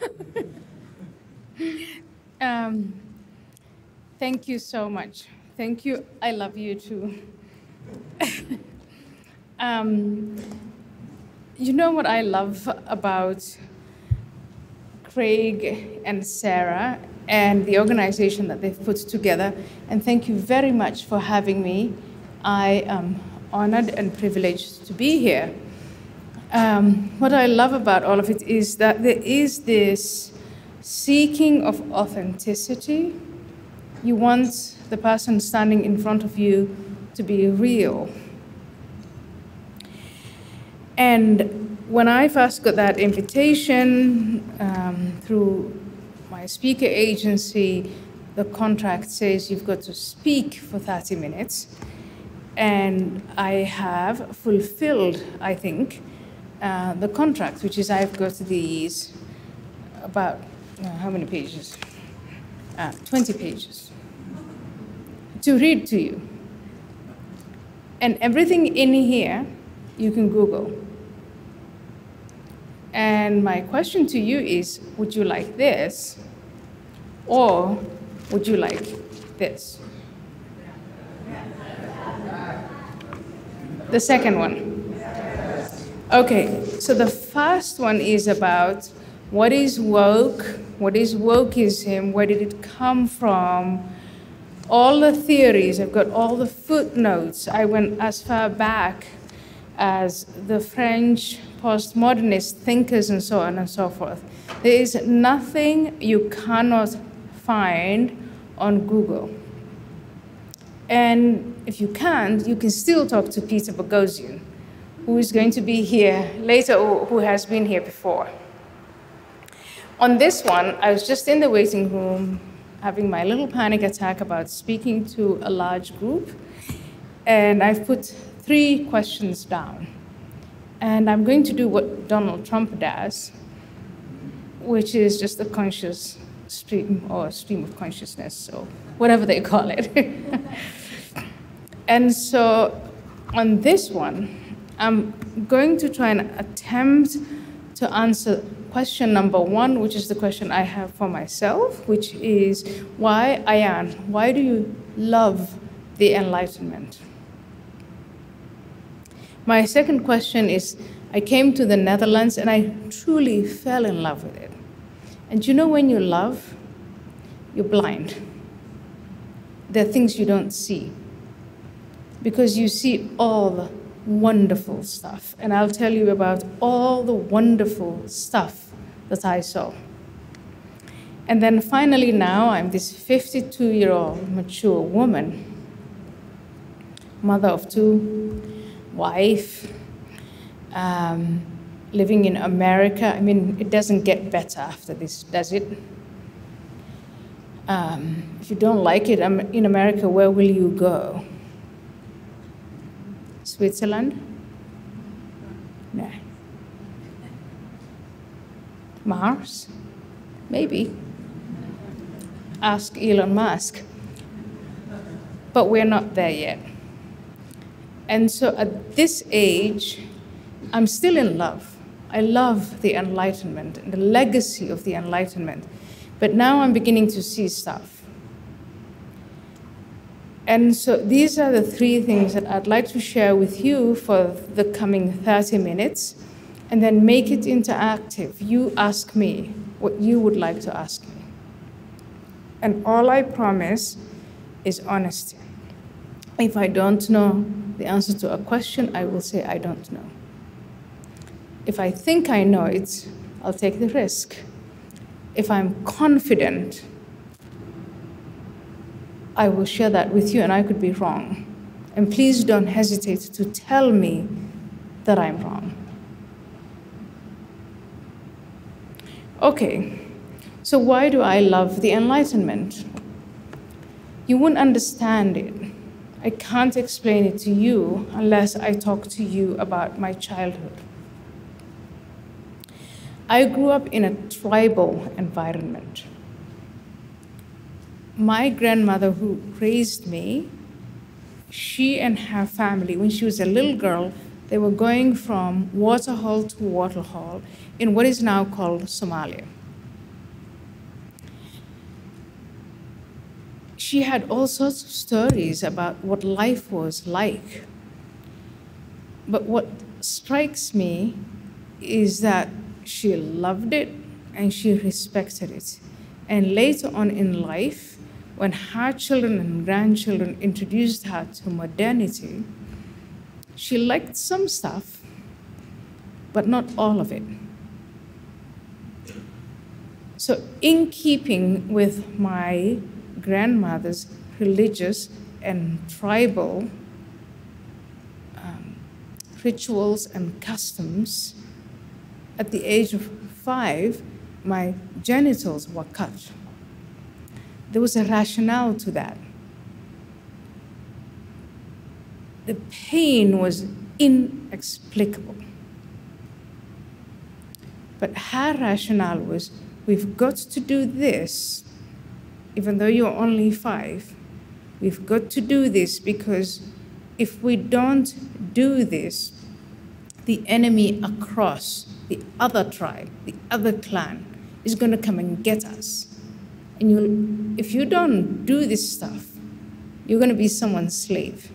um, thank you so much. Thank you. I love you too. um, you know what I love about Craig and Sarah and the organization that they've put together. And thank you very much for having me. I am honored and privileged to be here. Um, what I love about all of it is that there is this seeking of authenticity. You want the person standing in front of you to be real. And when I first got that invitation um, through my speaker agency, the contract says you've got to speak for 30 minutes. And I have fulfilled, I think, uh, the contract, which is I've got these about uh, how many pages? Uh, 20 pages to read to you. And everything in here you can Google. And my question to you is would you like this or would you like this? The second one. Okay, so the first one is about what is woke, what is wokeism, where did it come from, all the theories, I've got all the footnotes. I went as far back as the French postmodernist thinkers and so on and so forth. There is nothing you cannot find on Google. And if you can't, you can still talk to Peter Boghossian, who is going to be here later or who has been here before. On this one, I was just in the waiting room having my little panic attack about speaking to a large group, and I've put three questions down. And I'm going to do what Donald Trump does, which is just a conscious stream or stream of consciousness, or whatever they call it. and so on this one, I'm going to try and attempt to answer question number one, which is the question I have for myself, which is why, Ayaan, why do you love the Enlightenment? My second question is I came to the Netherlands and I truly fell in love with it. And you know when you love, you're blind. There are things you don't see because you see all wonderful stuff. And I'll tell you about all the wonderful stuff that I saw. And then finally, now I'm this 52 year old mature woman, mother of two, wife, um, living in America. I mean, it doesn't get better after this, does it? Um, if you don't like it in America, where will you go? Switzerland? No. Mars? Maybe. Ask Elon Musk. But we're not there yet. And so at this age, I'm still in love. I love the Enlightenment and the legacy of the Enlightenment. But now I'm beginning to see stuff. And so these are the three things that I'd like to share with you for the coming 30 minutes, and then make it interactive. You ask me what you would like to ask me. And all I promise is honesty. If I don't know the answer to a question, I will say I don't know. If I think I know it, I'll take the risk. If I'm confident I will share that with you, and I could be wrong. And please don't hesitate to tell me that I'm wrong. Okay, so why do I love the Enlightenment? You won't understand it. I can't explain it to you unless I talk to you about my childhood. I grew up in a tribal environment my grandmother who raised me, she and her family, when she was a little girl, they were going from waterhole to waterhole in what is now called Somalia. She had all sorts of stories about what life was like. But what strikes me is that she loved it and she respected it. And later on in life, when her children and grandchildren introduced her to modernity, she liked some stuff, but not all of it. So, in keeping with my grandmother's religious and tribal um, rituals and customs, at the age of five, my genitals were cut. There was a rationale to that. The pain was inexplicable. But her rationale was we've got to do this, even though you're only five, we've got to do this because if we don't do this, the enemy across the other tribe, the other clan, is going to come and get us. And you, if you don't do this stuff, you're going to be someone's slave.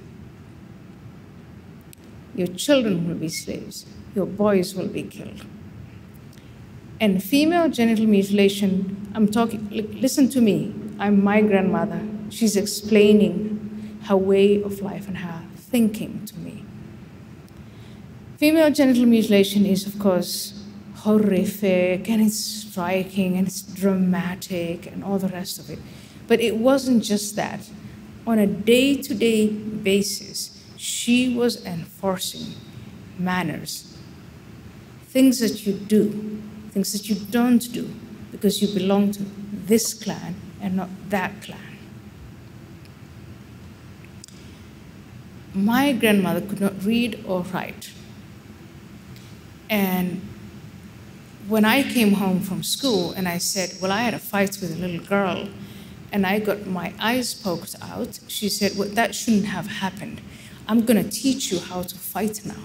Your children will be slaves. Your boys will be killed. And female genital mutilation, I'm talking, listen to me. I'm my grandmother. She's explaining her way of life and her thinking to me. Female genital mutilation is, of course, horrific and it's striking and it's dramatic and all the rest of it. But it wasn't just that. On a day to day basis, she was enforcing manners, things that you do, things that you don't do, because you belong to this clan and not that clan. My grandmother could not read or write. And when I came home from school and I said, Well, I had a fight with a little girl and I got my eyes poked out, she said, Well, that shouldn't have happened. I'm going to teach you how to fight now.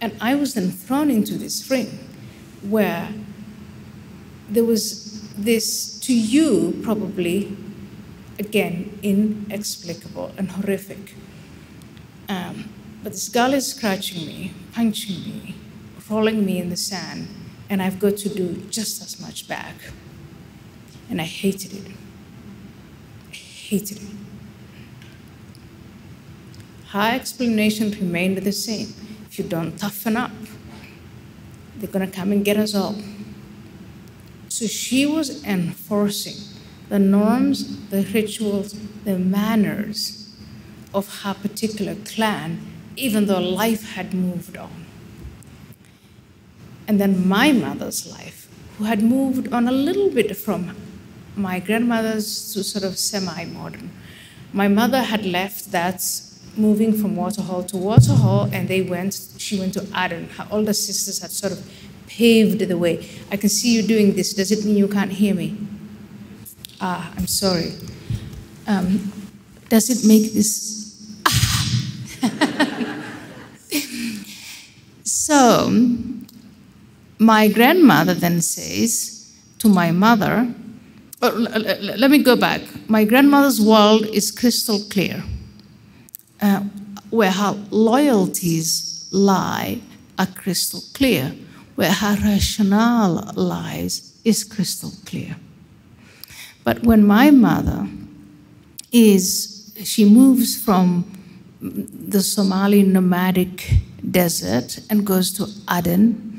And I was then thrown into this ring where there was this, to you probably, again, inexplicable and horrific. Um, but this girl is scratching me, punching me, rolling me in the sand and I've got to do just as much back. And I hated it. I hated it. Her explanation remained the same. If you don't toughen up, they're going to come and get us all. So she was enforcing the norms, the rituals, the manners of her particular clan, even though life had moved on. And then my mother's life, who had moved on a little bit from my grandmother's to sort of semi modern. My mother had left that moving from Waterhall to Waterhall, and they went, she went to Aden. Her older sisters had sort of paved the way. I can see you doing this. Does it mean you can't hear me? Ah, I'm sorry. Um, does it make this? Ah. so, my grandmother then says to my mother, oh, let me go back. My grandmother's world is crystal clear. Uh, where her loyalties lie are crystal clear. Where her rationale lies is crystal clear. But when my mother is, she moves from the Somali nomadic desert and goes to Aden,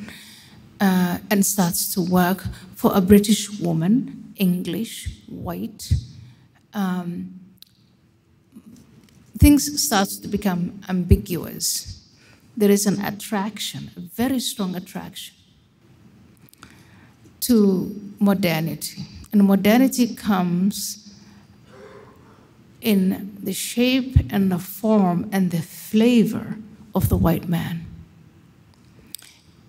uh, and starts to work for a British woman, English, white. Um, things start to become ambiguous. There is an attraction, a very strong attraction to modernity. And modernity comes in the shape and the form and the flavor of the white man.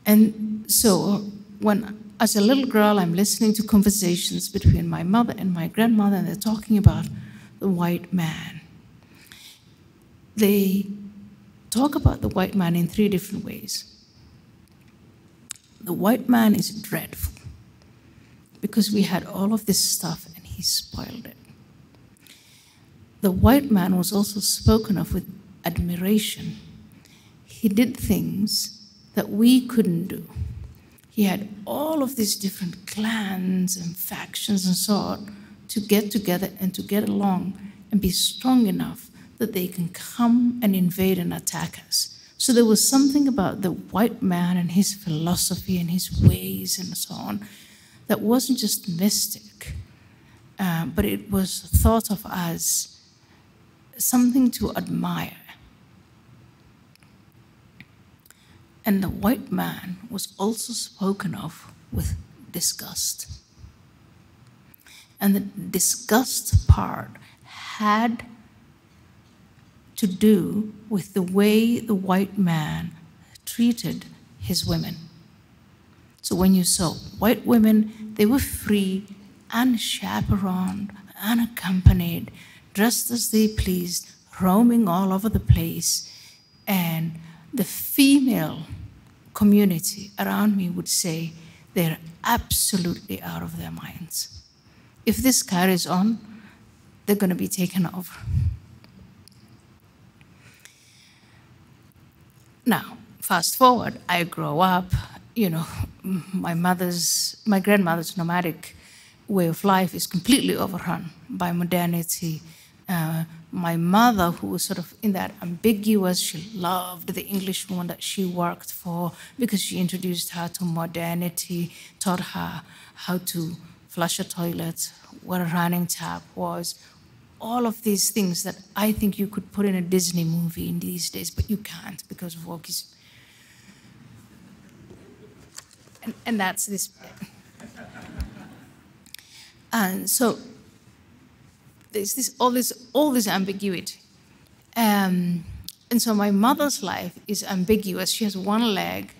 And so when, as a little girl, I'm listening to conversations between my mother and my grandmother, and they're talking about the white man. They talk about the white man in three different ways. The white man is dreadful because we had all of this stuff and he spoiled it. the white man was also spoken of with admiration. He did things that we couldn't do. He had all of these different clans and factions and so on to get together and to get along and be strong enough that they can come and invade and attack us. So there was something about the white man and his philosophy and his ways and so on that wasn't just mystic, uh, but it was thought of as something to admire. And the white man was also spoken of with disgust. And the disgust part had to do with the way the white man treated his women. So when you saw white women, they were free, unchaperoned, unaccompanied, dressed as they pleased, roaming all over the place. And the female community around me would say they're absolutely out of their minds. If this carries on, they're going to be taken over. Now, fast forward, I grow up, you know, my mother's, my grandmother's nomadic way of life is completely overrun by modernity. Uh, my mother, who was sort of in that ambiguous, she loved the English woman that she worked for because she introduced her to modernity, taught her how to flush a toilet, what a running tap was, all of these things that I think you could put in a Disney movie in these days, but you can't because of wokeism. And, and that's this. And so there's this all this all this ambiguity. Um, and so my mother's life is ambiguous. She has one leg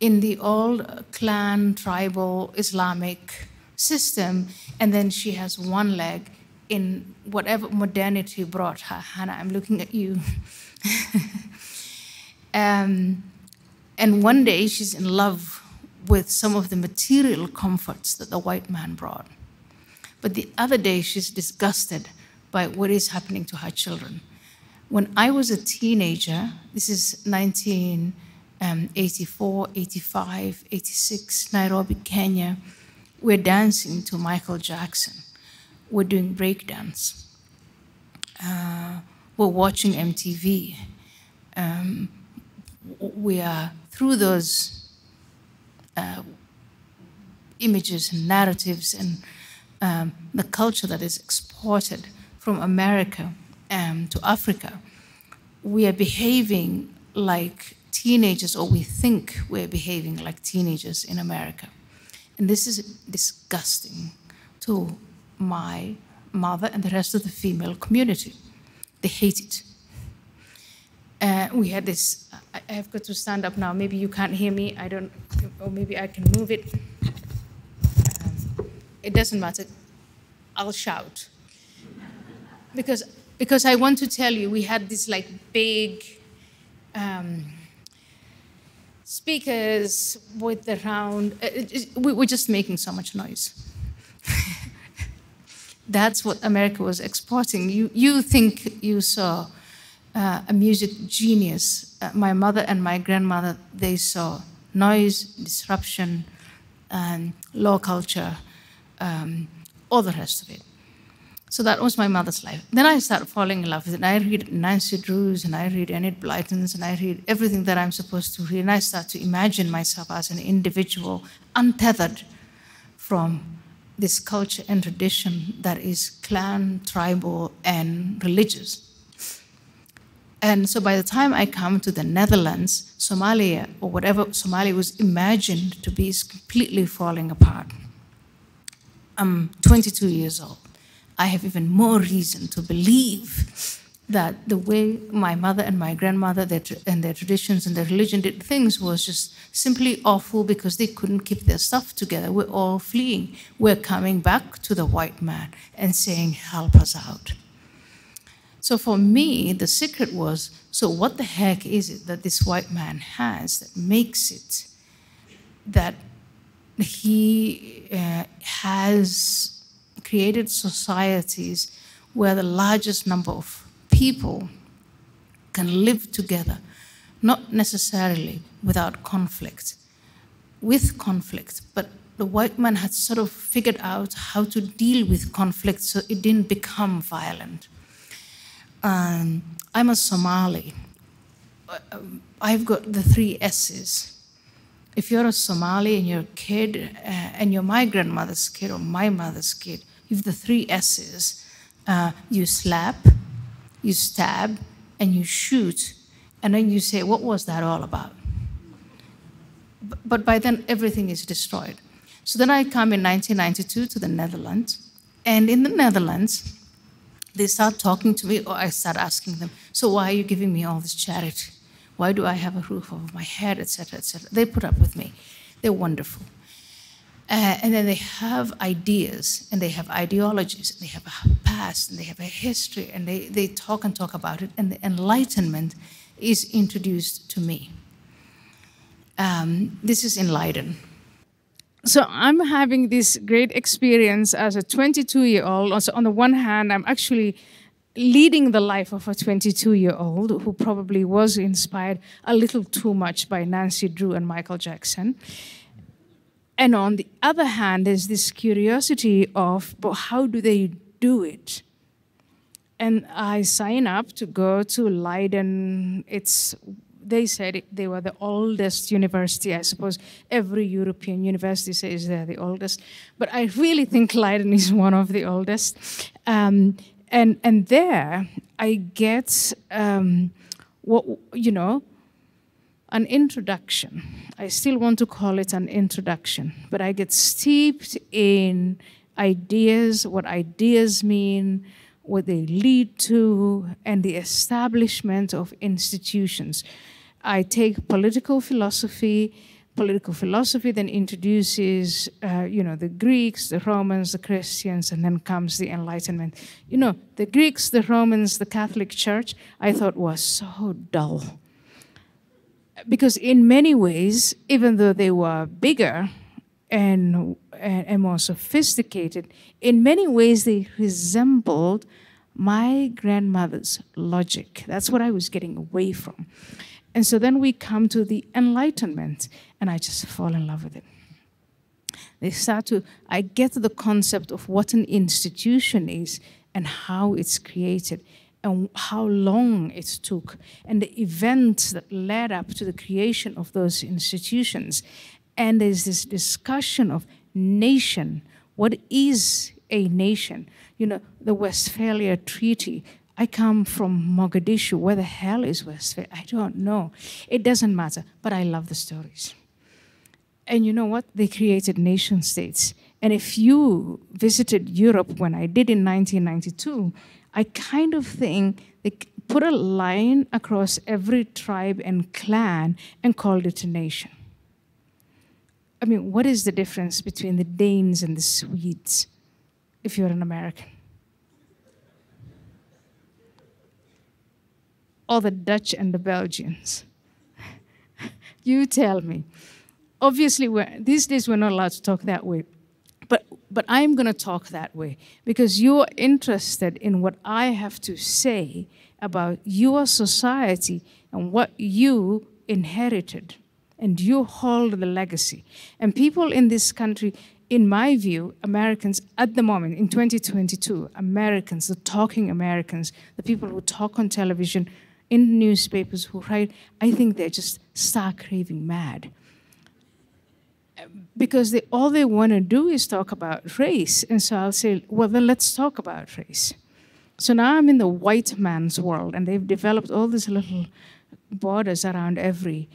in the old clan, tribal, Islamic system, and then she has one leg in whatever modernity brought her. Hannah, I'm looking at you. um, and one day she's in love with some of the material comforts that the white man brought. But the other day she's disgusted by what is happening to her children. When I was a teenager, this is 1984, 85, 86, Nairobi, Kenya, we're dancing to Michael Jackson we're doing breakdance. Uh, we're watching MTV. Um, we are through those uh, images and narratives and um, the culture that is exported from America um, to Africa. We are behaving like teenagers, or we think we're behaving like teenagers in America. And this is disgusting to my mother and the rest of the female community. They hate it. Uh, we had this, I, have got to stand up now. Maybe you can't hear me. I don't, or maybe I can move it. It doesn't matter. I'll shout. Because, because I want to tell you, we had this like big um, speakers with the round, uh, were just making so much noise that's what America was exporting. You, you think you saw uh, a music genius. Uh, my mother and my grandmother, they saw noise, disruption, and low culture, um, all the rest of it. So that was my mother's life. Then I started falling in love with it. And I read Nancy Drews and I read Enid Blyton's and I read everything that I'm supposed to read. And I start to imagine myself as an individual, untethered from this culture and tradition that is clan, tribal, and religious. And so by the time I come to the Netherlands, Somalia, or whatever Somalia was imagined to be, is completely falling apart. I'm 22 years old. I have even more reason to believe that the way my mother and my grandmother their, and their traditions and their religion did things was just simply awful because they couldn't keep their stuff together. We're all fleeing. We're coming back to the white man and saying, Help us out. So for me, the secret was so, what the heck is it that this white man has that makes it that he uh, has created societies where the largest number of people can live together, not necessarily without conflict, with conflict, but the white man had sort of figured out how to deal with conflict so it didn't become violent. Um, I'm a Somali. I've got the three S's. If you're a Somali and you're a kid, uh, and you're my grandmother's kid or my mother's kid, if the three S's. Uh, you slap, you stab, and you shoot. And then you say, What was that all about? But by then, everything is destroyed. So then I come in 1992 to the Netherlands. And in the Netherlands, they start talking to me, or I start asking them, So why are you giving me all this charity? Why do I have a roof over my head, etc., etc.? They put up with me. They're wonderful. Uh, and then they have ideas and they have ideologies and they have a past and they have a history and they, they talk and talk about it and the enlightenment is introduced to me um, this is leiden so i'm having this great experience as a 22 year old so on the one hand i'm actually leading the life of a 22 year old who probably was inspired a little too much by nancy drew and michael jackson and on the other hand, there's this curiosity of, but how do they do it? And I sign up to go to Leiden. It's they said they were the oldest university. I suppose every European university says they're the oldest, but I really think Leiden is one of the oldest. Um, and and there I get um, what you know an introduction. I still want to call it an introduction, but I get steeped in ideas, what ideas mean, what they lead to, and the establishment of institutions. I take political philosophy. Political philosophy then introduces, uh, you know, the Greeks, the Romans, the Christians, and then comes the Enlightenment. You know, the Greeks, the Romans, the Catholic Church, I thought was so dull because in many ways, even though they were bigger and, and, more sophisticated, in many ways they resembled my grandmother's logic. That's what I was getting away from. And so then we come to the Enlightenment, and I just fall in love with it. They start to, I get the concept of what an institution is and how it's created and how long it took and the events that led up to the creation of those institutions. And there's this discussion of nation. What is a nation? You know, the Westphalia Treaty. I come from Mogadishu. Where the hell is Westphalia? I don't know. It doesn't matter, but I love the stories. And you know what? They created nation states. And if you visited Europe when I did in 1992, I kind of think they put a line across every tribe and clan and called it a nation. I mean, what is the difference between the Danes and the Swedes if you're an American? Or the Dutch and the Belgians? you tell me. Obviously, these days we're not allowed to talk that way. But, but I'm going to talk that way because you're interested in what I have to say about your society and what you inherited. And you hold the legacy. And people in this country, in my view, Americans at the moment, in 2022, Americans, the talking Americans, the people who talk on television, in newspapers, who write, I think they're just stark raving mad because they, all they want to do is talk about race. And so I'll say, well, then let's talk about race. So now I'm in the white man's world, and they've developed all these little borders around every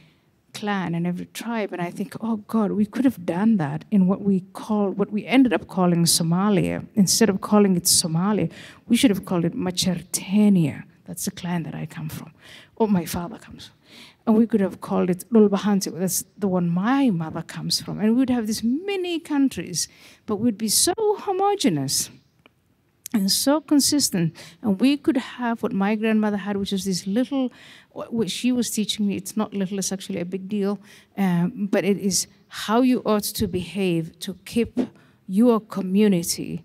clan and every tribe. And I think, oh God, we could have done that in what we call, what we ended up calling Somalia. Instead of calling it Somalia, we should have called it Machertania. That's the clan that I come from, or my father comes from. And we could have called it Lulbahanti, that's the one my mother comes from. And we'd have these many countries, but we'd be so homogenous and so consistent. And we could have what my grandmother had, which is this little, which she was teaching me. It's not little, it's actually a big deal. Um, but it is how you ought to behave to keep your community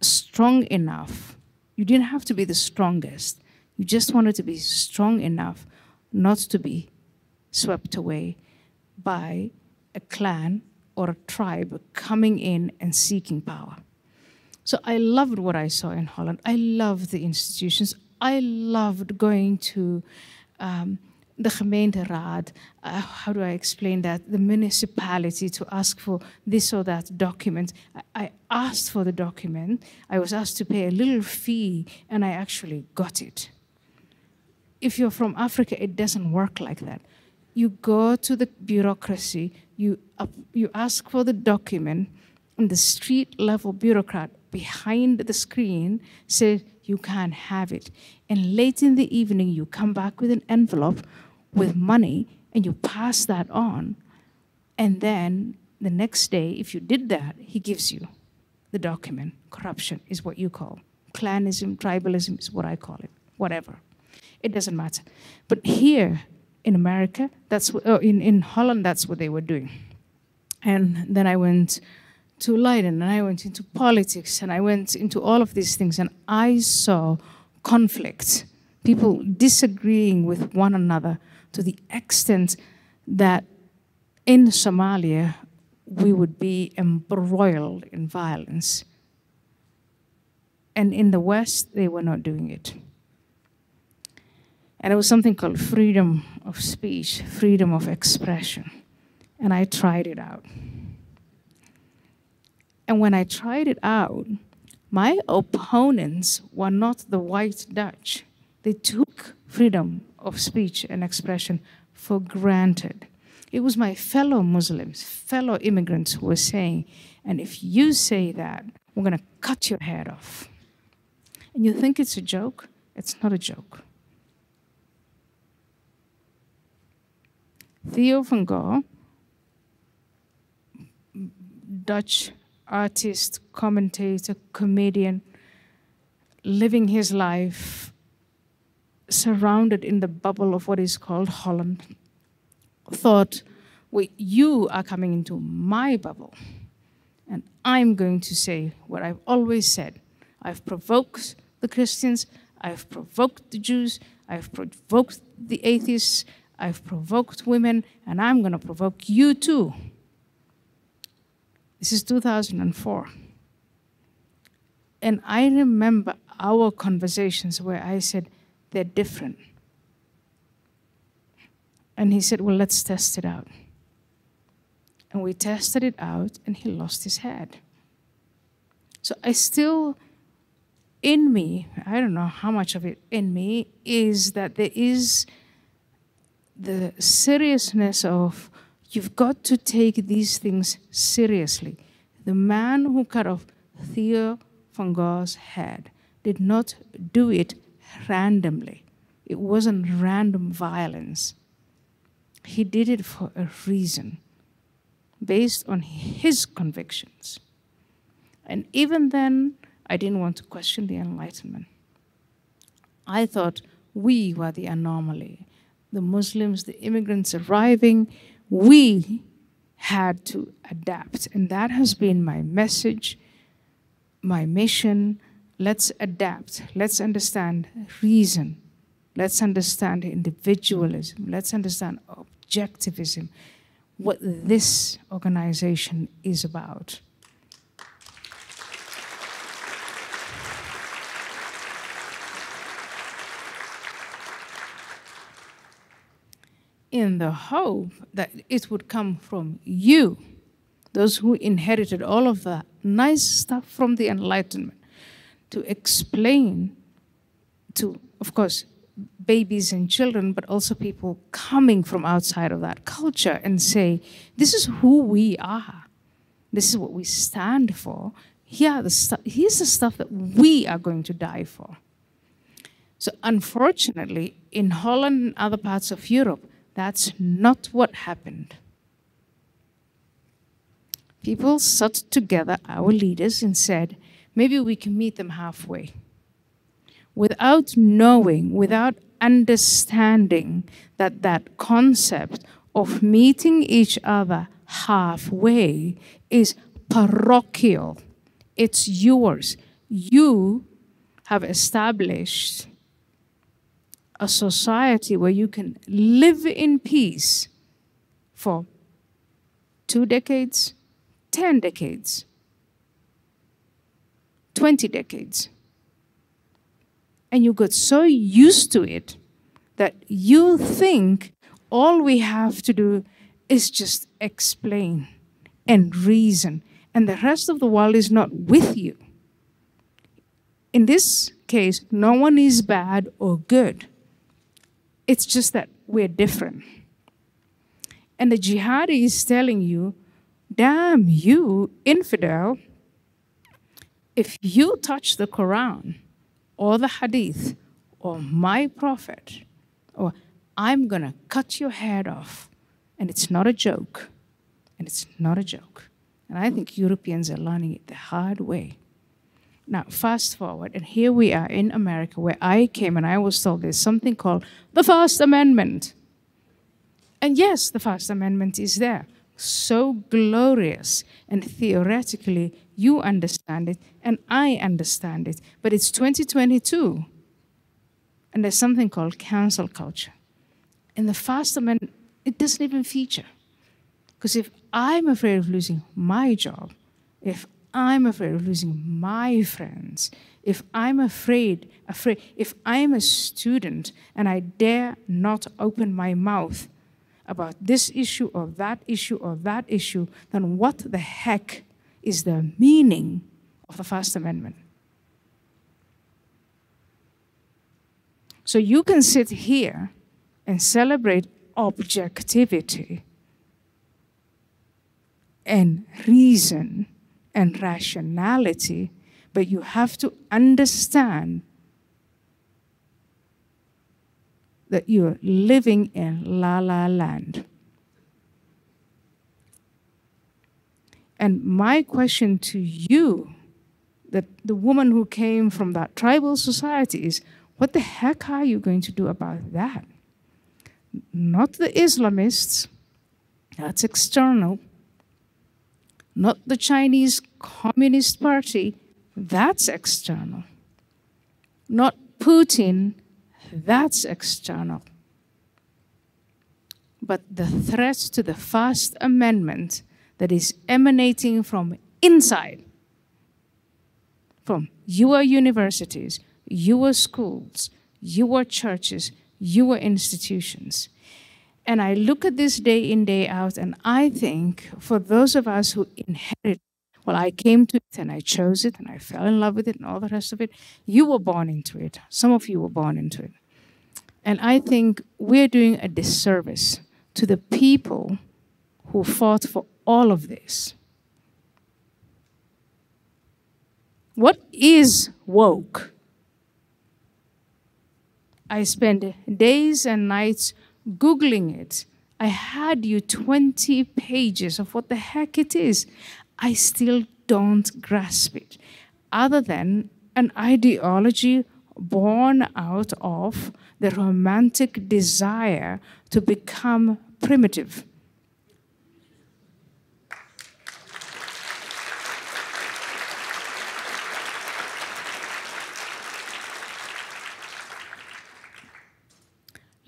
strong enough. You didn't have to be the strongest. You just wanted to be strong enough not to be swept away by a clan or a tribe coming in and seeking power. So I loved what I saw in Holland. I loved the institutions. I loved going to um, the gemeenteraad, uh, how do I explain that? The municipality to ask for this or that document. I, asked for the document. I was asked to pay a little fee, and I actually got it. If you're from Africa, it doesn't work like that. You go to the bureaucracy, you, up, you ask for the document, and the street level bureaucrat behind the screen says, You can't have it. And late in the evening, you come back with an envelope with money and you pass that on. And then the next day, if you did that, he gives you the document. Corruption is what you call. Clanism, tribalism is what I call it. Whatever. It doesn't matter. But here in America, that's what, oh, in, in Holland, that's what they were doing. And then I went to Leiden and I went into politics and I went into all of these things and I saw conflict, people disagreeing with one another to the extent that in Somalia we would be embroiled in violence. And in the West, they were not doing it. And it was something called freedom of speech, freedom of expression. And I tried it out. And when I tried it out, my opponents were not the white Dutch. They took freedom of speech and expression for granted. It was my fellow Muslims, fellow immigrants who were saying, and if you say that, we're going to cut your head off. And you think it's a joke? It's not a joke. Theo van Gogh, Dutch artist, commentator, comedian, living his life surrounded in the bubble of what is called Holland, thought, wait, you are coming into my bubble. And I'm going to say what I've always said. I've provoked the Christians, I've provoked the Jews, I've provoked the atheists, I've provoked women, and I'm going to provoke you too. This is 2004. And I remember our conversations where I said, they're different. And he said, Well, let's test it out. And we tested it out, and he lost his head. So I still, in me, I don't know how much of it in me, is that there is the seriousness of you've got to take these things seriously. The man who cut off Theo van Gogh's head did not do it randomly. It wasn't random violence. He did it for a reason, based on his convictions. And even then, I didn't want to question the Enlightenment. I thought we were the anomaly. The Muslims, the immigrants arriving, we had to adapt. And that has been my message, my mission, let's adapt. Let's understand reason. Let's understand individualism. Let's understand objectivism, what this organization is about. In the hope that it would come from you, those who inherited all of the nice stuff from the Enlightenment to explain to, of course, babies and children, but also people coming from outside of that culture and say, this is who we are. This is what we stand for. Here the here's the stuff that we are going to die for. So, unfortunately, in Holland and other parts of Europe, that's not what happened. People sat together, our leaders, and said, maybe we can meet them halfway. Without knowing, without understanding that that concept of meeting each other halfway is parochial. It's yours. you have established a society where you can live in peace for two decades, 10 decades, 20 decades. And you got so used to it that you think all we have to do is just explain and reason, and the rest of the world is not with you. In this case, no one is bad or good. It's just that we're different. And the jihadi is telling you, damn you, infidel, if you touch the Quran or the Hadith or my prophet, or I'm going to cut your head off. And it's not a joke. And it's not a joke. And I think Europeans are learning it the hard way. Now, fast forward, and here we are in America where I came and I was told there's something called the First Amendment. And yes, the First Amendment is there. So glorious. And theoretically, you understand it and I understand it. But it's 2022. And there's something called cancel culture. In the First Amendment, it doesn't even feature. Because if I'm afraid of losing my job, if I'm afraid of losing my friends, if I'm afraid, afraid, if I'm a student and I dare not open my mouth about this issue or that issue or that issue, then what the heck is the meaning of the First Amendment? So you can sit here and celebrate objectivity and reason and rationality, but you have to understand that you're living in la la land. And my question to you, that the woman who came from that tribal society, is what the heck are you going to do about that? not the Islamists, that's external, not the Chinese Communist Party, that's external, not Putin, that's external. But the threat to the First Amendment that is emanating from inside, from your universities, your schools, your churches, your institutions. And I look at this day in, day out, and I think for those of us who inherit, well, I came to it and I chose it and I fell in love with it and all the rest of it. You were born into it. Some of you were born into it. And I think we're doing a disservice to the people who fought for all of this. What is woke? I spend days and nights Googling it. I had you 20 pages of what the heck it is. I still don't grasp it, other than an ideology born out of the romantic desire to become primitive.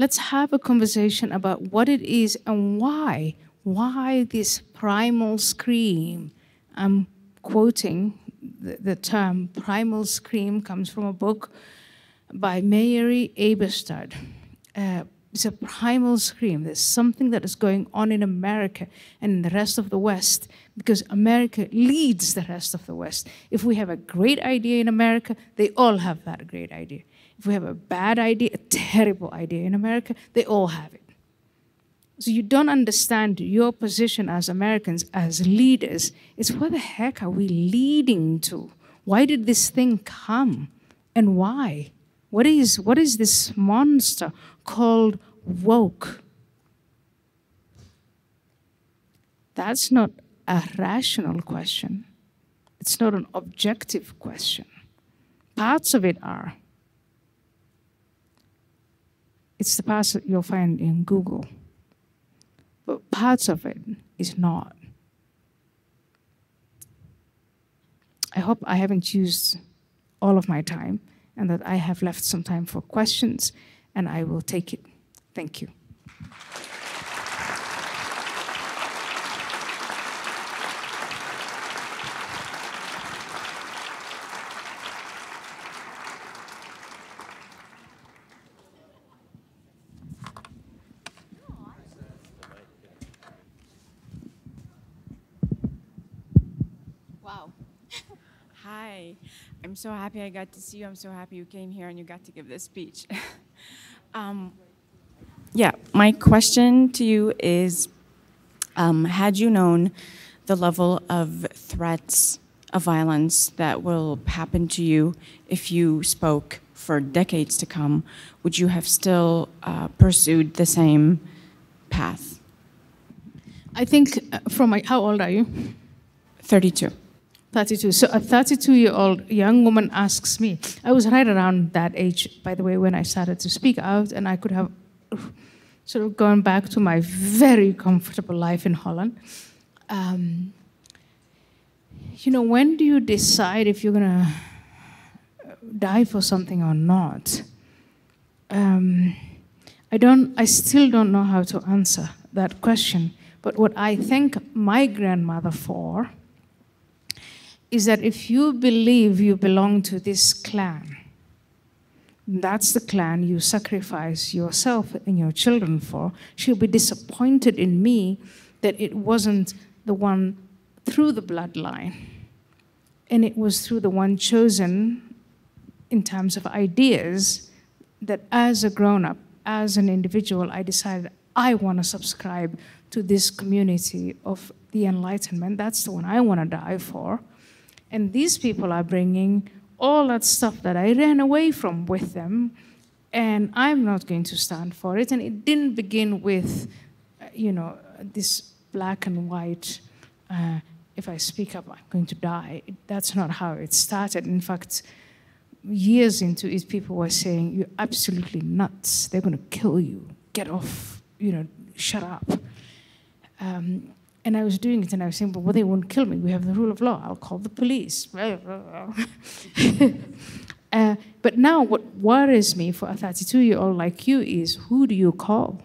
Let's have a conversation about what it is and why. Why this primal scream? I'm quoting the, the term primal scream comes from a book by Mary Eberstadt. Uh, it's a primal scream. There's something that is going on in America and in the rest of the West because America leads the rest of the West. If we have a great idea in America, they all have that great idea. If we have a bad idea, a terrible idea in America, they all have it. So you don't understand your position as Americans, as leaders. It's where the heck are we leading to? Why did this thing come? And why? What is, what is this monster called woke? That's not a rational question. It's not an objective question. Parts of it are. It's the parts that you'll find in Google. But parts of it is not. I hope I haven't used all of my time and that I have left some time for questions, and I will take it. Thank you. Hi, I'm so happy I got to see you. I'm so happy you came here and you got to give this speech. um, yeah, my question to you is um, Had you known the level of threats of violence that will happen to you if you spoke for decades to come, would you have still uh, pursued the same path? I think uh, from my, how old are you? 32. 32. So a 32 year old young woman asks me, I was right around that age, by the way, when I started to speak out, and I could have sort of gone back to my very comfortable life in Holland. Um, you know, when do you decide if you're going to die for something or not? Um, I don't. I still don't know how to answer that question. But what I thank my grandmother for is that if you believe you belong to this clan, that's the clan you sacrifice yourself and your children for, she'll be disappointed in me that it wasn't the one through the bloodline. And it was through the one chosen in terms of ideas that as a grown up, as an individual, I decided I want to subscribe to this community of the Enlightenment. That's the one I want to die for. And these people are bringing all that stuff that I ran away from with them, and I'm not going to stand for it. And it didn't begin with, uh, you know, this black and white. Uh, if I speak up, I'm going to die. That's not how it started. In fact, years into it, people were saying, "You're absolutely nuts. They're going to kill you. Get off. You know, shut up." Um, and I was doing it and I was saying, but well, they won't kill me. We have the rule of law. I'll call the police. uh, but now, what worries me for a 32 year old like you is who do you call?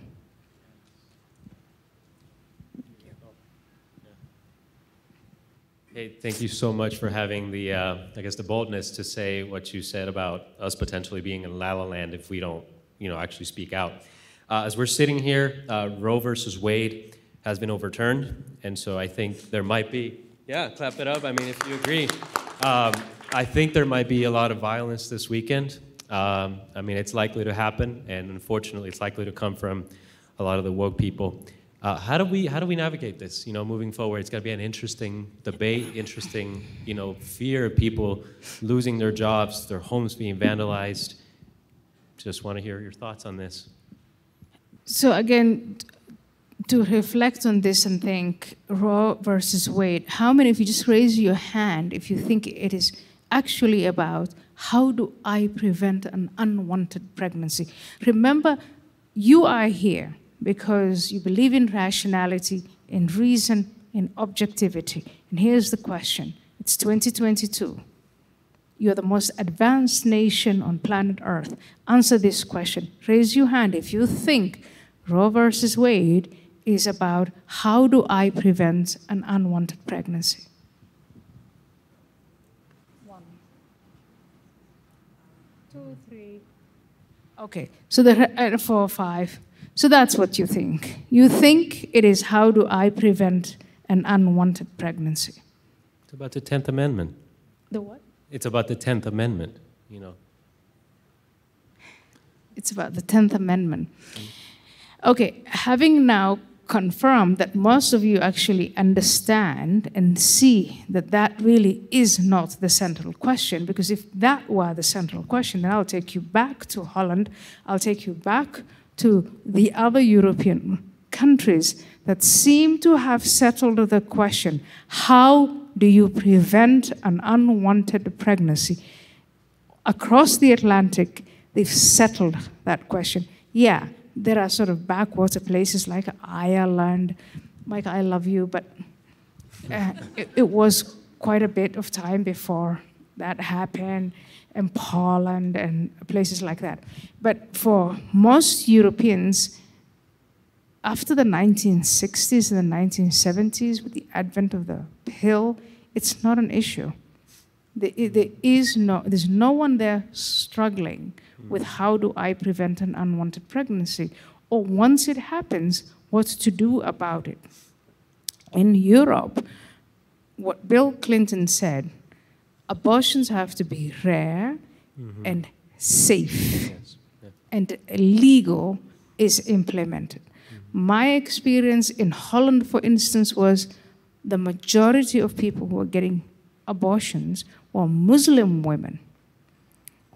Hey, thank you so much for having the, uh, I guess, the boldness to say what you said about us potentially being in La La Land if we don't, you know, actually speak out. Uh, as we're sitting here, uh, Roe versus Wade has been overturned. And so I think there might be, yeah, clap it up. I mean, if you agree. Um, I think there might be a lot of violence this weekend. Um, I mean, it's likely to happen, and unfortunately, it's likely to come from a lot of the woke people. Uh, how do we how do we navigate this? You know, moving forward, it's going to be an interesting debate, interesting you know fear of people losing their jobs, their homes being vandalized. Just want to hear your thoughts on this. So again, to reflect on this and think Roe versus Wade, how many of you just raise your hand if you think it is actually about how do I prevent an unwanted pregnancy? Remember, you are here because you believe in rationality, in reason, in objectivity. And here's the question it's 2022. You're the most advanced nation on planet Earth. Answer this question. Raise your hand if you think Roe versus Wade is about how do I prevent an unwanted pregnancy? One, two, three. Okay, so there are uh, four or five. So that's what you think. You think it is how do I prevent an unwanted pregnancy? It's about the 10th Amendment. The what? It's about the 10th Amendment, you know. It's about the 10th Amendment. Okay, having now confirm that most of you actually understand and see that that really is not the central question. Because if that were the central question, then I'll take you back to Holland, I'll take you back to the other European countries that seem to have settled the question how do you prevent an unwanted pregnancy? Across the Atlantic, they've settled that question. Yeah, there are sort of backwater places like Ireland. Mike, I love you, but uh, it, it, was quite a bit of time before that happened, in Poland and places like that. But for most Europeans, after the 1960s and the 1970s, with the advent of the pill, it's not an issue. There, there is no, there's no one there struggling with how do I prevent an unwanted pregnancy, or once it happens, what to do about it. In Europe, what Bill Clinton said, abortions have to be rare Mm-hmm. and safe Yes. Yeah. and legal is implemented. My experience in Holland, for instance, was the majority of people who were getting abortions were Muslim women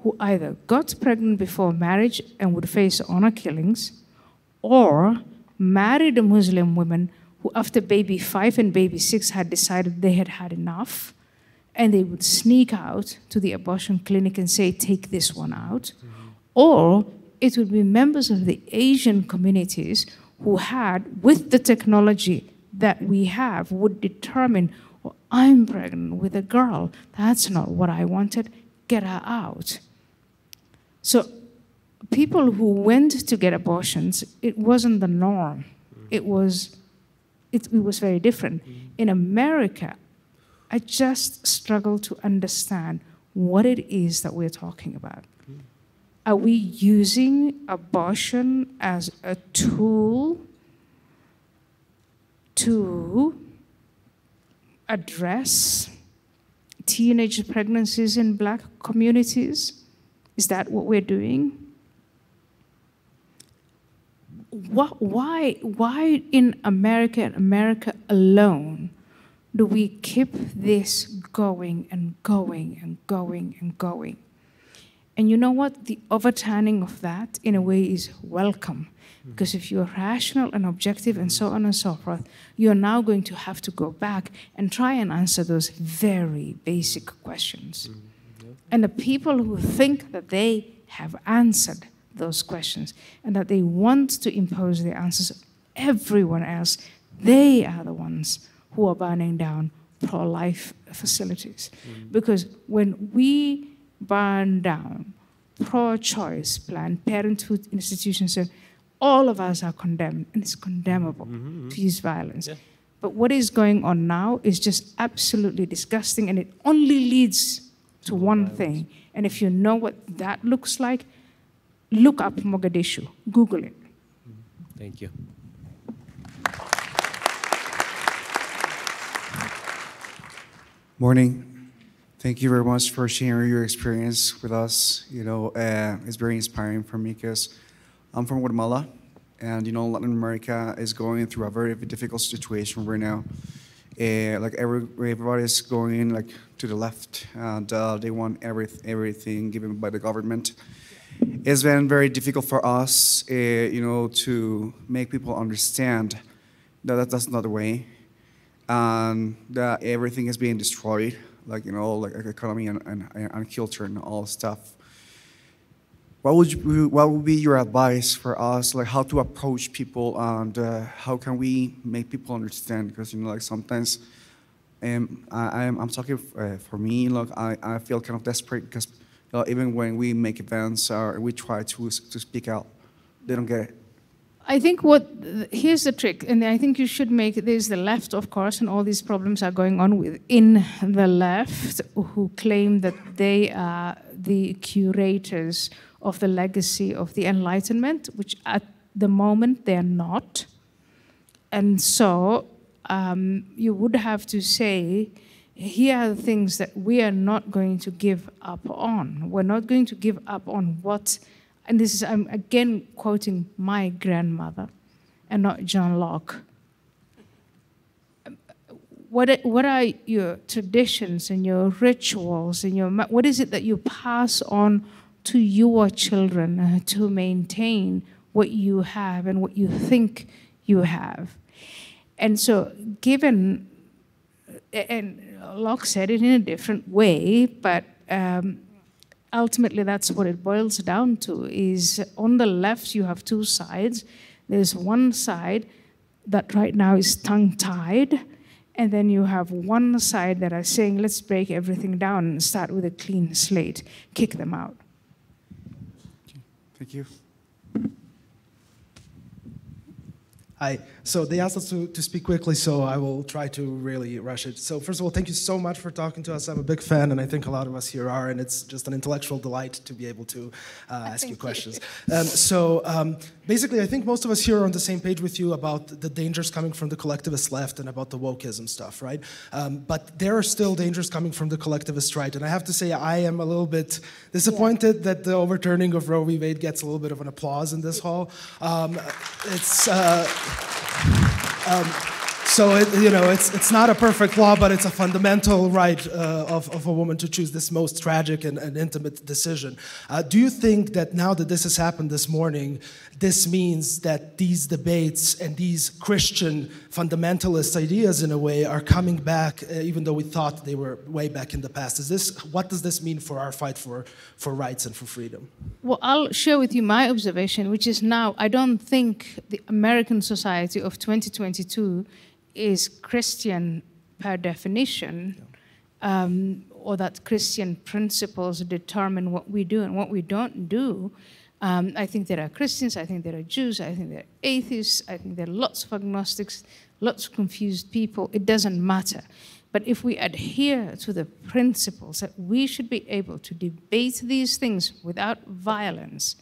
who either got pregnant before marriage and would face honor killings, or married Muslim women who, after baby five and baby six, had decided they had had enough and they would sneak out to the abortion clinic and say, Take this one out. Mm-hmm. Or it would be members of the Asian communities who had, with the technology that we have, would determine, I'm pregnant with a girl. That's not what I wanted. Get her out. So people who went to get abortions, it wasn't the norm. Mm. It was, it, it was very different. Mm. In America, I just struggle to understand what it is that we're talking about. Mm. Are we using abortion as a tool to address teenage pregnancies in black communities? Is that what we're doing? What, why, why in America and America alone do we keep this going and going and going and going? And you know what? The overturning of that, in a way, is welcome. Mm. Because if you're rational and objective and so mm. on and so forth, you're now going to have to go back and try and answer those very basic questions. Mm, and the people who think that they have answered those questions and that they want to impose the answers on everyone else, they are the ones who are burning down pro life facilities. Because when we burn down pro choice Planned Parenthood institutions, so all of us are condemned, and it's condemnable mm-hmm, mm-hmm. to use violence. Yeah. But what is going on now is just absolutely disgusting, and it only leads to one thing. And if you know what that looks like, look up Mogadishu, Google it. Thank you. Morning. Thank you very much for sharing your experience with us. You know, uh, it's very inspiring for me because I'm from Guatemala, and you know, Latin America is going through a very difficult situation right now. Uh, like every, everybody's going like to the left, and uh, they want every, everything given by the government. It's been very difficult for us, uh, you know, to make people understand that that- that's not the way and that everything is being destroyed, like you know, like economy and, and, and culture and all stuff. What would you, what would be your advice for us, like how to approach people and uh, how can we make people understand? Because you know, like sometimes, um, I, I'm, I'm talking uh, for me. like I, I feel kind of desperate because you know, even when we make events or we try to to speak out, they don't get it. I think what here's the trick, and I think you should make there's the left, of course, and all these problems are going on within the left, who claim that they are the curators of the legacy of the Enlightenment, which at the moment they're not. And so um, you would have to say, here are the things that we are not going to give up on. We're not going to give up on what and this is, I'm again quoting my grandmother and not John Locke. What, what are your traditions and your rituals and your, what is it that you pass on to your children uh, to maintain what you have and what you think you have? And so, given, and Locke said it in a different way, but um, ultimately that's what it boils down to is on the left you have two sides there's one side that right now is tongue tied And then you have one side that are saying, let's break everything down and start with a clean slate, kick them out. Thank you. Hi. So they asked us to, to speak quickly, so I will try to really rush it. So first of all, thank you so much for talking to us. I'm a big fan, and I think a lot of us here are, and it's just an intellectual delight to be able to uh, ask you questions. Um, so um, basically, I think most of us here are on the same page with you about the dangers coming from the collectivist left and about the wokeism stuff, right? Um, but there are still dangers coming from the collectivist right, and I have to say I am a little bit disappointed yeah. that the overturning of Roe v. Wade gets a little bit of an applause in this hall. Um, it's. Uh, um, so it, you know, it's it's not a perfect law, but it's a fundamental right uh, of, of a woman to choose this most tragic and, and intimate decision. Uh, do you think that now that this has happened this morning, this means that these debates and these Christian fundamentalist ideas, in a way, are coming back, uh, even though we thought they were way back in the past? Is this what does this mean for our fight for for rights and for freedom? Well, I'll share with you my observation, which is now I don't think the American society of 2022 is Christian per definition, um, or that Christian principles determine what we do and what we don't do. Um, I think there are Christians, I think there are Jews, I think there are atheists, I think there are lots of agnostics, lots of confused people. It doesn't matter. But if we adhere to the principles that we should be able to debate these things without violence,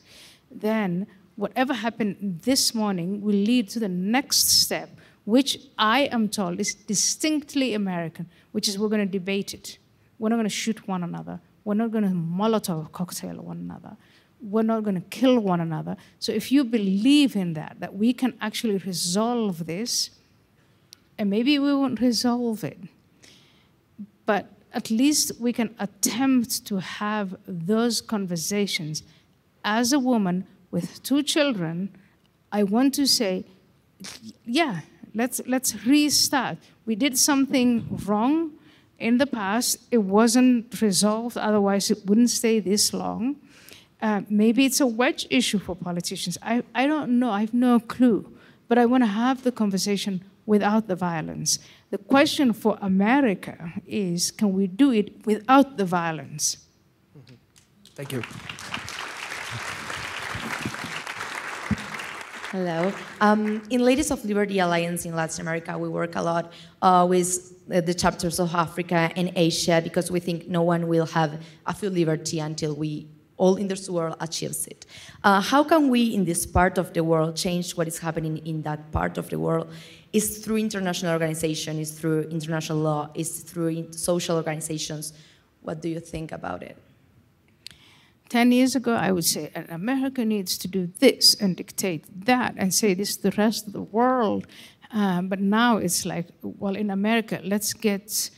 then whatever happened this morning will lead to the next step, which I am told is distinctly American, which is we're going to debate it. We're not going to shoot one another. We're not going to Molotov cocktail one another. We're not going to kill one another. So if you believe in that, that we can actually resolve this, and maybe we won't resolve it, but at least we can attempt to have those conversations. As a woman with two children, I want to say, yeah, Let's, let's restart. We did something wrong in the past. It wasn't resolved, otherwise, it wouldn't stay this long. Uh, maybe it's a wedge issue for politicians. I, I don't know. I have no clue. But I want to have the conversation without the violence. The question for America is can we do it without the violence? Mm-hmm. Thank you. Hello. Um, in Ladies of Liberty Alliance in Latin America, we work a lot uh, with uh, the chapters of Africa and Asia because we think no one will have a full liberty until we all in this world achieves it. Uh, how can we, in this part of the world, change what is happening in that part of the world? Is through international organization, is through international law, is through social organizations. What do you think about it? 10 years ago, I would say America needs to do this and dictate that and say this to the rest of the world. Um, but now it's like, well, in America, let's get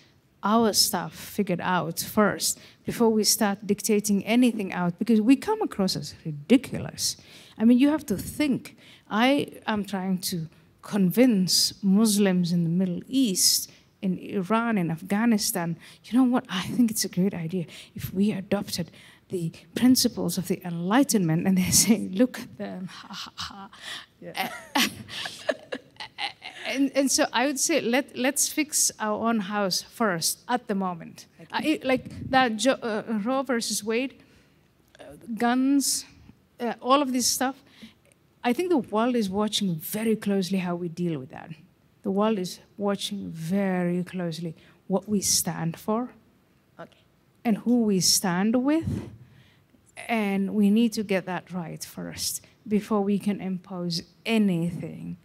our stuff figured out first before we start dictating anything out because we come across as ridiculous. I mean, you have to think. I am trying to convince Muslims in the Middle East in Iran and Afghanistan, you know what? I think it's a great idea if we adopted the principles of the Enlightenment, and they're saying, look at them, ha ha ha. And, and so I would say let, let's fix our own house first at the moment. I, like that jo, uh, Roe versus Wade, uh, guns, uh, all of this stuff. I think the world is watching very closely how we deal with that. The world is watching very closely what we stand for okay. and who we stand with and we need to get that right first before we can impose anything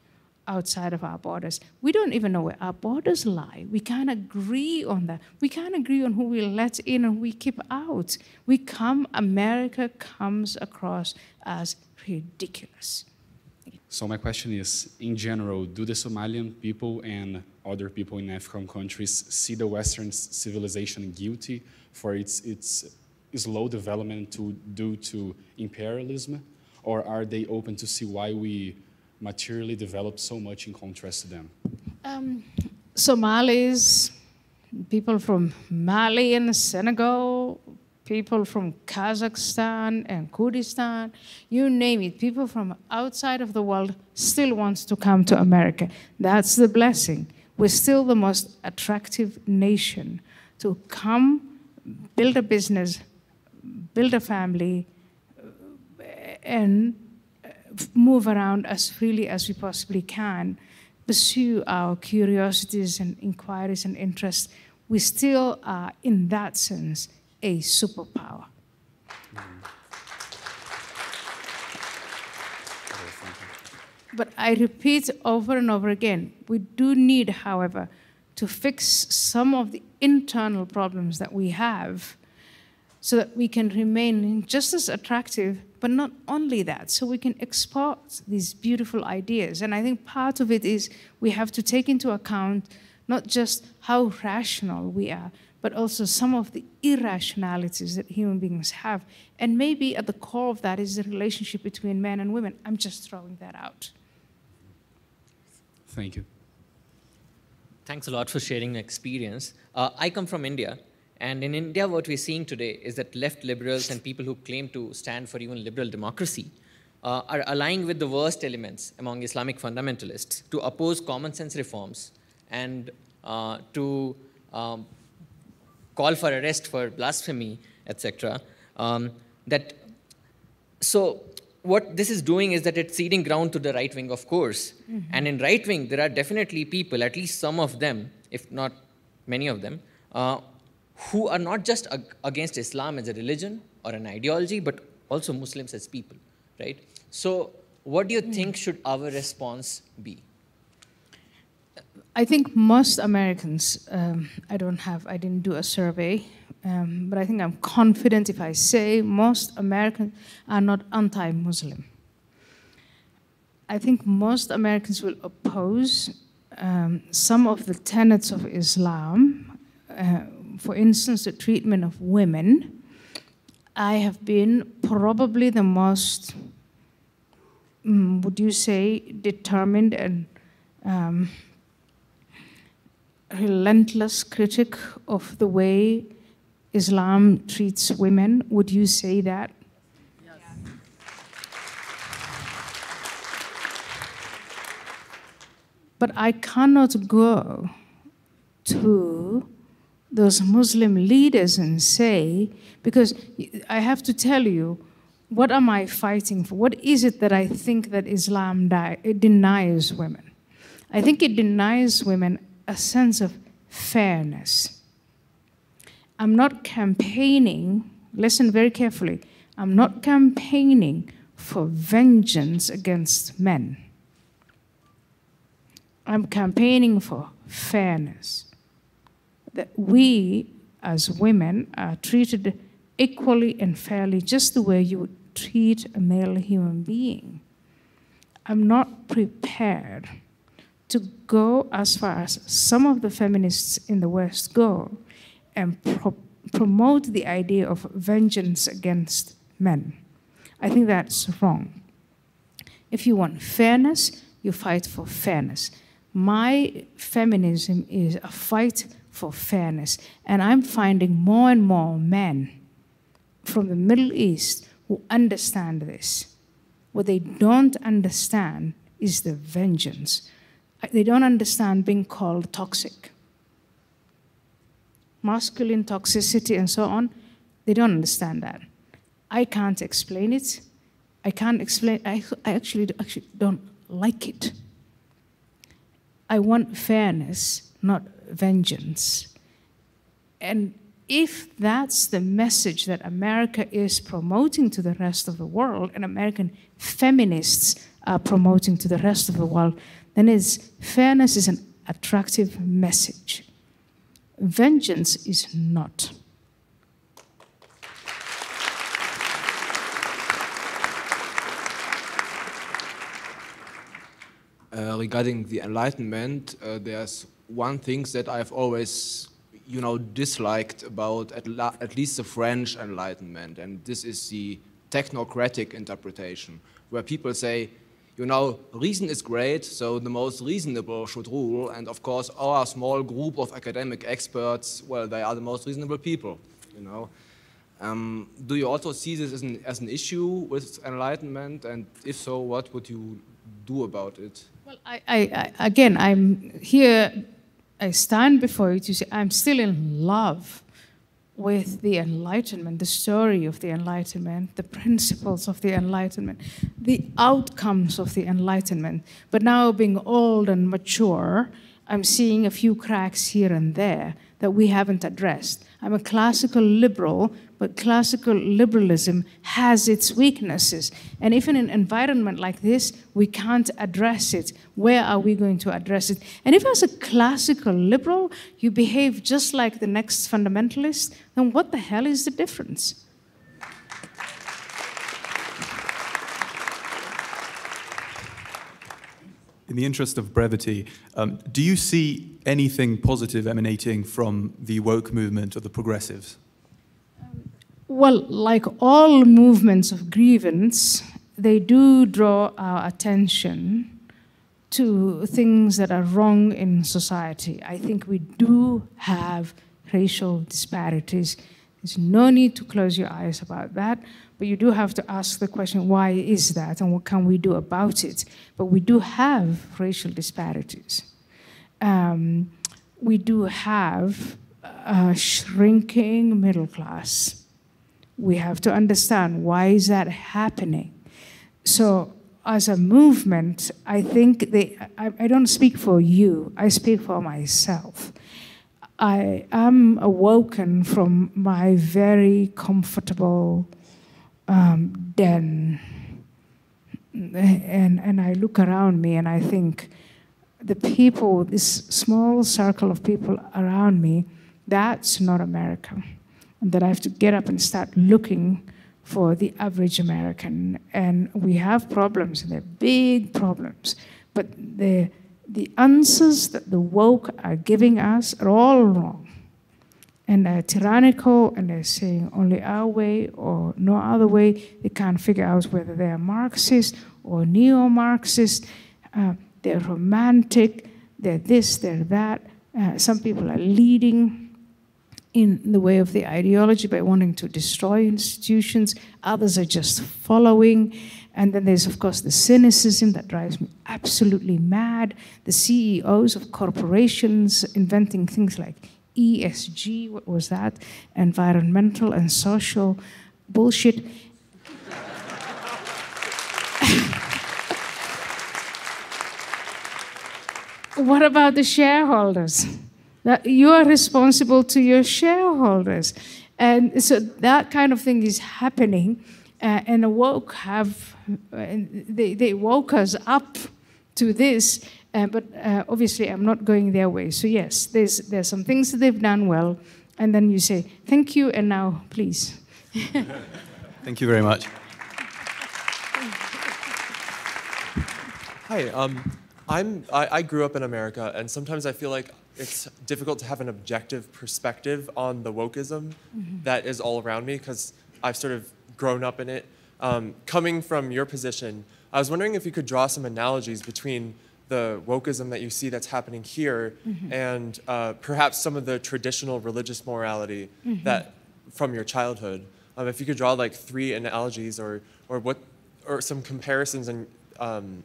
outside of our borders. We don't even know where our borders lie. We can't agree on that. We can't agree on who we let in and who we keep out. We come, America comes across as ridiculous. So my question is, in general, do the Somalian people and other people in African countries see the Western civilization guilty for its, its slow development to, due to imperialism, or are they open to see why we materially developed so much in contrast to them? Um, Somalis, people from Mali and Senegal, people from Kazakhstan and Kurdistan, you name it, people from outside of the world still wants to come to America. That's the blessing. we're still the most attractive nation to come, build a business, build a family, uh, and uh, move around as freely as we possibly can, pursue our curiosities and inquiries and interests, we still are, in that sense, a superpower. But I repeat over and over again, we do need, however, to fix some of the internal problems that we have so that we can remain just as attractive, but not only that, so we can export these beautiful ideas. And I think part of it is we have to take into account not just how rational we are, but also some of the irrationalities that human beings have. And maybe at the core of that is the relationship between men and women. I'm just throwing that out. Thank you. Thanks a lot for sharing your experience. Uh, I come from India, and in India, what we're seeing today is that left liberals and people who claim to stand for even liberal democracy uh, are aligning with the worst elements among Islamic fundamentalists to oppose common sense reforms and uh, to um, call for arrest for blasphemy, etc. Um, that so what this is doing is that it's ceding ground to the right wing, of course. Mm -hmm. And in right wing, there are definitely people, at least some of them, if not many of them, uh, who are not just ag against Islam as a religion or an ideology, but also Muslims as people, right? So, what do you think should our response be? I think most Americans, um, I don't have, I didn't do a survey, um, but I think I'm confident if I say most Americans are not anti Muslim. I think most Americans will oppose um, some of the tenets of Islam, uh, for instance, the treatment of women. I have been probably the most, um, would you say, determined and um, relentless critic of the way Islam treats women. Would you say that? But I cannot go to those Muslim leaders and say, because I have to tell you, what am I fighting for? What is it that I think that Islam denies women? I think it denies women a sense of fairness. I'm not campaigning, listen very carefully, I'm not campaigning for vengeance against men. I'm campaigning for fairness. That we, as women, are treated equally and fairly, just the way you would treat a male human being. I'm not prepared to go as far as some of the feminists in the West go and pro promote the idea of vengeance against men. I think that's wrong. If you want fairness, you fight for fairness. My feminism is a fight for fairness, and I'm finding more and more men from the Middle East who understand this. What they don't understand is the vengeance. Uh, they don't understand being called toxic masculine toxicity and so on, they don't understand that. I can't explain it. I can't explain, I, I actually, actually don't like it. I want fairness, not vengeance. And if that's the message that America is promoting to the rest of the world, and American feminists are promoting to the rest of the world, then it's, fairness is an attractive message. Vengeance is not. Uh, regarding the Enlightenment, uh, there's one thing that I've always, you know, disliked about at, at least the French Enlightenment, and this is the technocratic interpretation, where people say you know, reason is great, so the most reasonable should rule. And of course, our small group of academic experts, well, they are the most reasonable people, you know. Um, do you also see this as an, as an issue with enlightenment? And if so, what would you do about it? Well, I, I, I, again, I'm here I stand before you to say, I'm still in love with the Enlightenment, the story of the Enlightenment, the principles of the Enlightenment, the outcomes of the Enlightenment. But now, being old and mature, I'm seeing a few cracks here and there that we haven't addressed. I'm a classical liberal, but classical liberalism has its weaknesses. And if in an environment like this, we can't address it, where are we going to address it? And if as a classical liberal, you behave just like the next fundamentalist, then what the hell is the difference? In the interest of brevity, um, do you see anything positive emanating from the woke movement or the progressives? Well, like all movements of grievance, they do draw our attention to things that are wrong in society. I think we do have racial disparities. There's no need to close your eyes about that. But you do have to ask the question, why is that and what can we do about it? But we do have racial disparities. Um, we do have a shrinking middle class. We have to understand why is that happening. So as a movement, I think they, I, I don't speak for you, I speak for myself. I am awoken from my very comfortable um, den. And, and I look around me and I think the people, this small circle of people around me, that's not America. And that I have to get up and start looking for the average American. And we have problems, and they're big problems. But the, the answers that the woke are giving us are all wrong and they're tyrannical and they're saying only our way or no other way. They can't figure out whether they're Marxist or neo Marxist. Uh, they're romantic, they're this, they're that. Uh, some people are leading in the way of the ideology by wanting to destroy institutions, others are just following. And then there's, of course, the cynicism that drives me absolutely mad. The CEOs of corporations inventing things like ESG, what was that? Environmental and social bullshit. what about the shareholders? That you are responsible to your shareholders. And so that kind of thing is happening. Uh, and woke have, uh, they, they woke us up to this uh, but uh, obviously, I'm not going their way. So yes, there's there's some things that they've done well, and then you say thank you, and now please. thank you very much. Hi, um, I'm I, I grew up in America, and sometimes I feel like it's difficult to have an objective perspective on the wokeism mm-hmm. that is all around me because I've sort of grown up in it. Um, coming from your position, I was wondering if you could draw some analogies between the wokeism that you see that's happening here mm-hmm. and uh, perhaps some of the traditional religious morality mm-hmm. that from your childhood. Um, if you could draw like three analogies or, or what or some comparisons and um,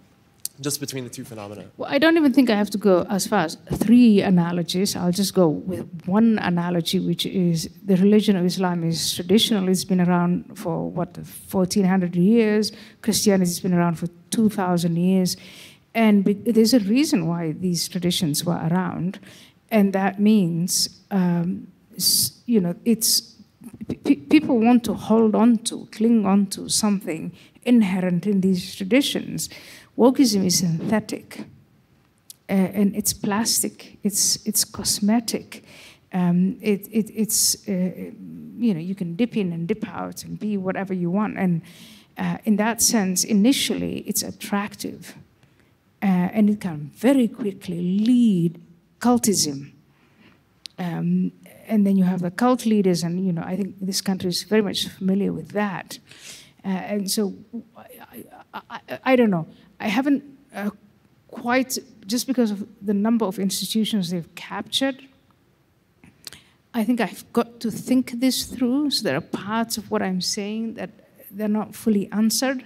just between the two phenomena. Well, I don't even think I have to go as far as three analogies. I'll just go with one analogy, which is the religion of Islam is traditional. It's been around for what 1400 years. Christianity has been around for 2000 years and there's a reason why these traditions were around, and that means, um, you know, it's people want to hold on to, cling on to something inherent in these traditions. Wokeism is synthetic, uh, and it's plastic. It's it's cosmetic. Um, it, it, it's uh, you know you can dip in and dip out and be whatever you want, and uh, in that sense, initially it's attractive uh, and it can very quickly lead cultism. Um, and then you have the cult leaders, and you know I think this country is very much familiar with that. Uh, and so I, I, I, I, don't know. I haven't uh, quite just because of the number of institutions they've captured. I think I've got to think this through. So there are parts of what I'm saying that they're not fully answered.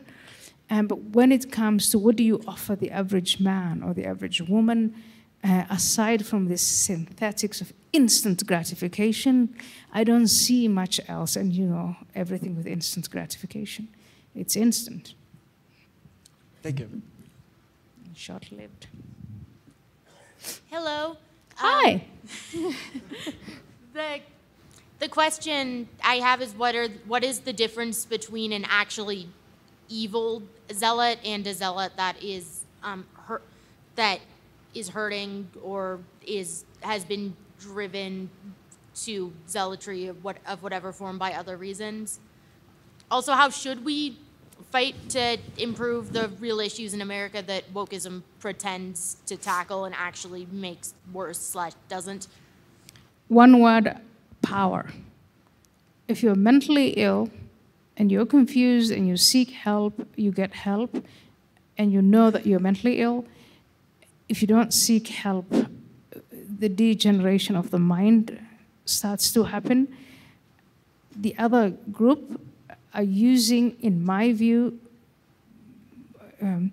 Um, but when it comes to what do you offer the average man or the average woman, uh, aside from this synthetics of instant gratification, I don't see much else. And you know, everything with instant gratification, it's instant. Thank you. Short lived. Hello. Hi. Um, the the question I have is what are what is the difference between an actually evil zealot and a zealot that is um, hurt that is hurting or is has been driven to zealotry of what of whatever form by other reasons. Also, how should we fight to improve the real issues in America that wokeism pretends to tackle and actually makes worse slash doesn't? One word power. If you're mentally ill and you're confused and you seek help, you get help, and you know that you're mentally ill, if you don't seek help, the degeneration of the mind starts to happen. The other group are using, in my view, um,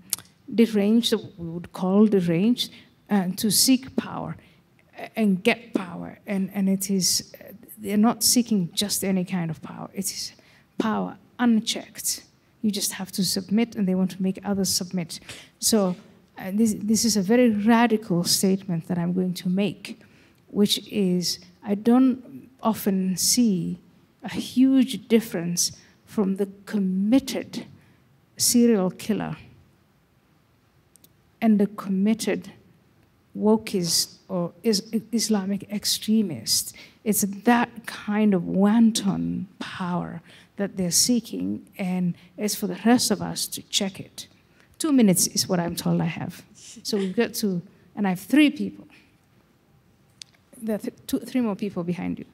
deranged, we would call deranged, uh, to seek power and get power. And, and it is, they're not seeking just any kind of power, it is power unchecked. You just have to submit, and they want to make others submit. So, uh, this, this is a very radical statement that I'm going to make, which is I don't often see a huge difference from the committed serial killer and the committed wokist or is Islamic extremist. It's that kind of wanton power that they're seeking, and it's for the rest of us to check it. Two minutes is what I'm told I have. So we've got to, and I have three people. There are th- two, three more people behind you.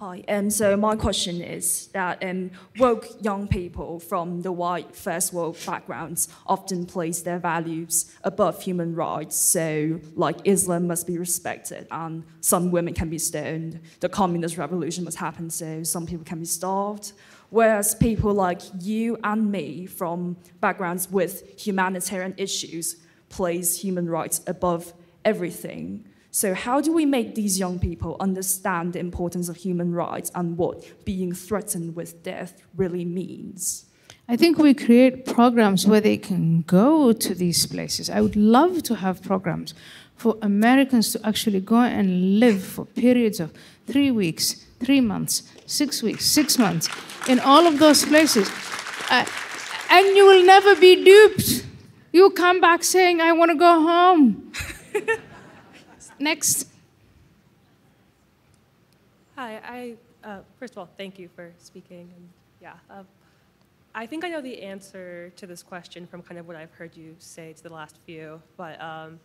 Hi, um, so my question is that um, woke young people from the white first world backgrounds often place their values above human rights. So, like Islam must be respected, and some women can be stoned. The communist revolution must happen, so some people can be starved. Whereas people like you and me from backgrounds with humanitarian issues place human rights above everything. So, how do we make these young people understand the importance of human rights and what being threatened with death really means? I think we create programs where they can go to these places. I would love to have programs for Americans to actually go and live for periods of three weeks, three months, six weeks, six months in all of those places. Uh, and you will never be duped. You come back saying, I want to go home. Next. Hi, I, uh, first of all, thank you for speaking. And yeah, uh, I think I know the answer to this question from kind of what I've heard you say to the last few, but um,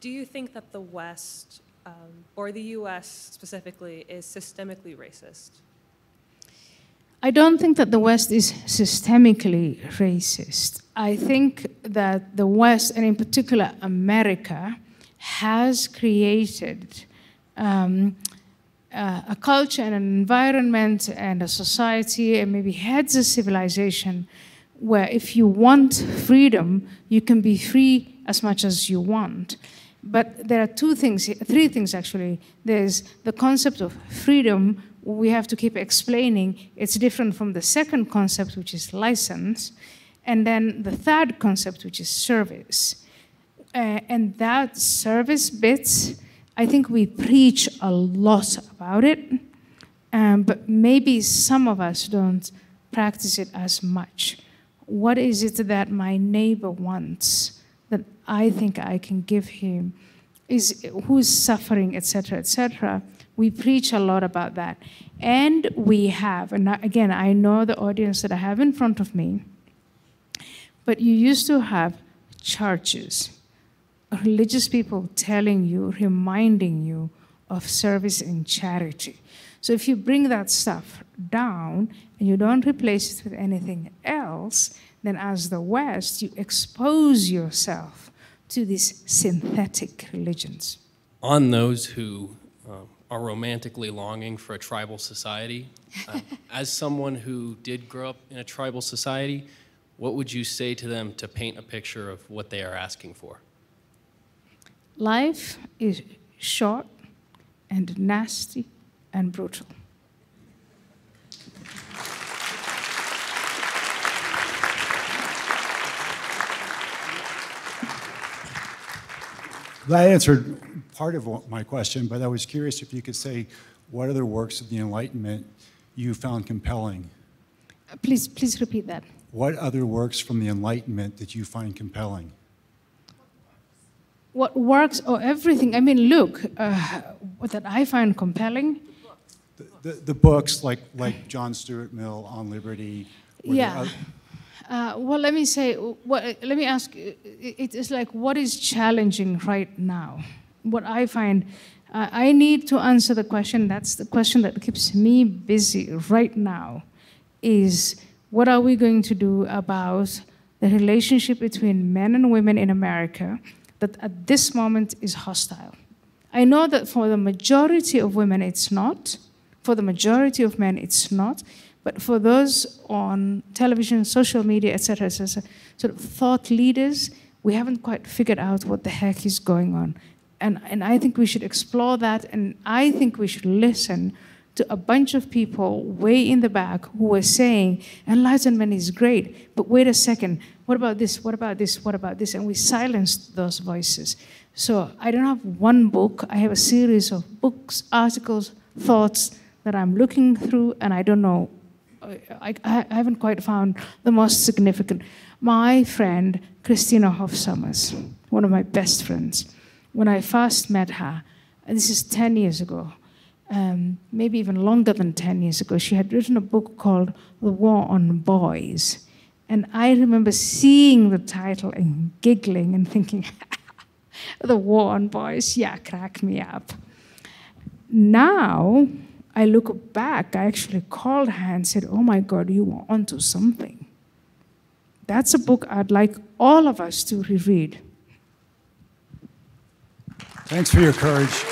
do you think that the West, um, or the US specifically, is systemically racist? I don't think that the West is systemically racist. I think that the West, and in particular America, has created um, uh, a culture and an environment and a society and maybe heads a civilization where if you want freedom, you can be free as much as you want. But there are two things, three things actually. There's the concept of freedom, we have to keep explaining. It's different from the second concept, which is license. And then the third concept, which is service. Uh, and that service bits, I think we preach a lot about it, um, but maybe some of us don't practice it as much. What is it that my neighbor wants that I think I can give him? Is who's suffering, etc., etc. We preach a lot about that, and we have. And again, I know the audience that I have in front of me. But you used to have churches religious people telling you, reminding you of service and charity. So if you bring that stuff down and you don't replace it with anything else, then as the West, you expose yourself to these synthetic religions. On those who uh, are romantically longing for a tribal society, uh, as someone who did grow up in a tribal society, what would you say to them to paint a picture of what they are asking for? Life is short and nasty and brutal. That answered part of my question, but I was curious if you could say what other works of the Enlightenment you found compelling? Please, please repeat that. What other works from the Enlightenment did you find compelling? What works or everything? I mean, look, uh, what that I find compelling. The, the books like, like John Stuart Mill on liberty. Yeah. Uh, well, let me say, what, let me ask, uh, it is like, what is challenging right now? What I find, uh, I need to answer the question, that's the question that keeps me busy right now, is what are we going to do about the relationship between men and women in America that at this moment is hostile? I know that for the majority of women it's not, for the majority of men it's not, but for those on television, social media, etc., etc., sort of thought leaders, we haven't quite figured out what the heck is going on. And, and I think we should explore that, and I think we should listen to a bunch of people way in the back who were saying enlightenment is great, but wait a second, what about this? What about this? What about this? And we silenced those voices. So I don't have one book, I have a series of books, articles, thoughts that I'm looking through, and I don't know I, I, haven't quite found the most significant. My friend, Christina Hoff Sommers, one of my best friends, when I first met her, and this is 10 years ago, um, maybe even longer than 10 years ago, she had written a book called The War on Boys. And I remember seeing the title and giggling and thinking, The War on Boys, yeah, crack me up. Now, I look back, I actually called her and said, Oh my God, you were onto something. That's a book I'd like all of us to reread. Thanks for your courage.